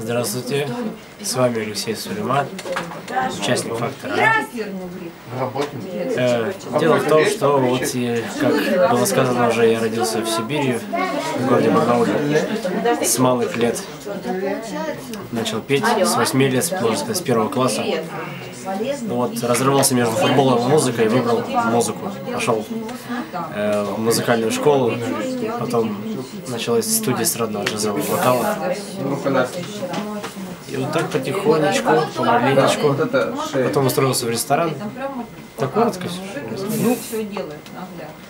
Здравствуйте, с вами Алексей Сулейман, участник «Фактора». Э, дело в том, что вот, как было сказано уже, я родился в Сибири, в городе Барнауле, с малых лет. Начал петь с 8 лет, с первого класса. Вот, разрывался между футболом и музыкой, выбрал музыку. Пошел э, в музыкальную школу, потом началась студия эстрадного джазового вокала. И вот так потихонечку, помаленечку, потом устроился в ресторан. Так коротко все. Ну,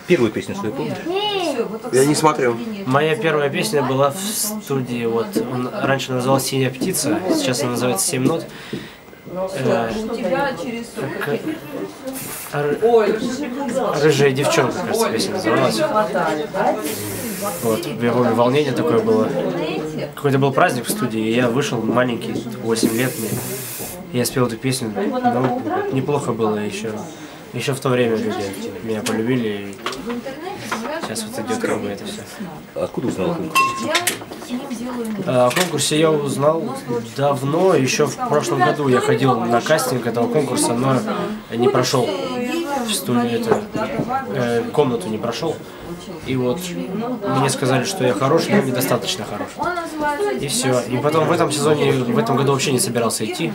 первую песню свою помнишь? Я не смотрел. Моя первая песня была в студии, вот, он раньше называлась «Синяя птица», сейчас она называется «Семь нот». Э, как- Р- Рыжая девчонка, кажется, песня называлась. Вот, я помню, волнение такое было. Какой-то был праздник в студии, и я вышел маленький, 8 лет мне. Я спел эту песню, ну, неплохо было еще. Еще в то время люди меня полюбили, сейчас вот идет как бы это все. Откуда узнал о конкурсе? О конкурсе я узнал давно, еще в прошлом году я ходил на кастинг этого конкурса, но не прошел в студию, это, э, комнату не прошел. И вот мне сказали, что я хорош, но недостаточно хорош. И все. И потом в этом сезоне, в этом году вообще не собирался идти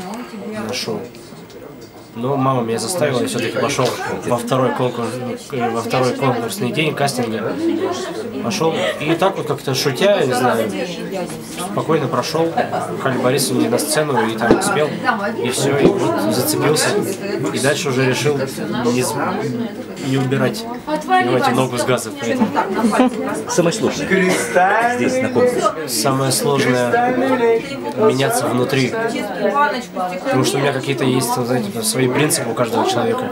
на шоу. Но мама меня заставила, и все-таки пошел во второй, конкурс, э, во второй конкурсный день кастинга. Пошел. И так вот как-то шутя, я не знаю, спокойно прошел. Халя Борисовна на сцену и там спел. И все, и вот зацепился. И дальше уже решил не, не убирать, понимаете, ногу с газа. Поэтому Самое сложное здесь, на конкурсе. самое сложное меняться внутри. Потому что у меня какие-то есть, знаете, свои принципы у каждого человека.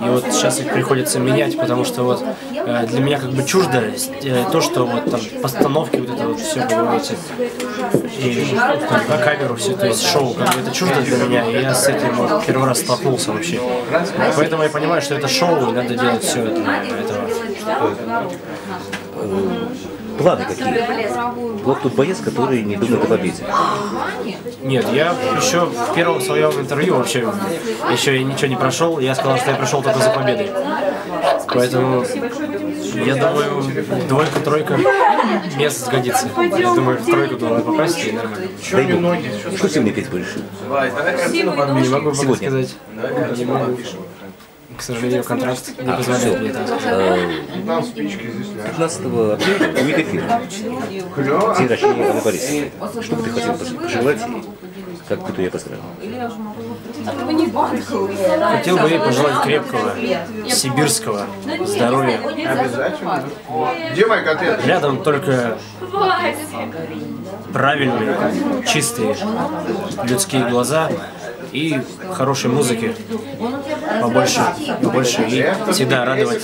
И вот сейчас их приходится менять, потому что вот э, для меня как бы чуждо э, то, что вот там постановки, вот это вот все, понимаете, и там, на камеру все, то есть шоу, как бы это чуждо для меня, и я с этим вот первый раз столкнулся вообще. Поэтому я понимаю, что это шоу, и надо делать все это этого. Планы какие? Вот тут боец, который не думает о победе. Нет, я еще в первом своем интервью вообще еще и ничего не прошел. Я сказал, что я пришел только за победой. Поэтому я думаю, двойка, тройка мест сгодится. Я думаю, в тройку должны попасть и нормально. Дай бог. Что сегодня петь будешь? Не могу Сегодня. сказать. Не могу. К сожалению, контракт не позволяет мне это сказать. Там спички здесь ляжут. 15 апреля у них эфир. День рождения Анны Борисовны. Что бы ты хотел пожелать ей? Как бы ты ее поздравил? Хотел бы ей пожелать крепкого, сибирского здоровья. Обязательно. Где мои котлеты? Рядом только правильные, чистые людские глаза и хорошей музыки побольше, побольше и всегда радовать,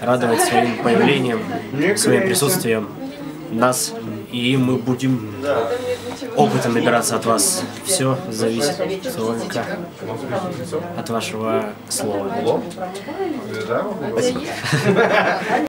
радовать своим появлением, своим присутствием нас, и мы будем опытом набираться от вас. Все зависит только от вашего слова. Да?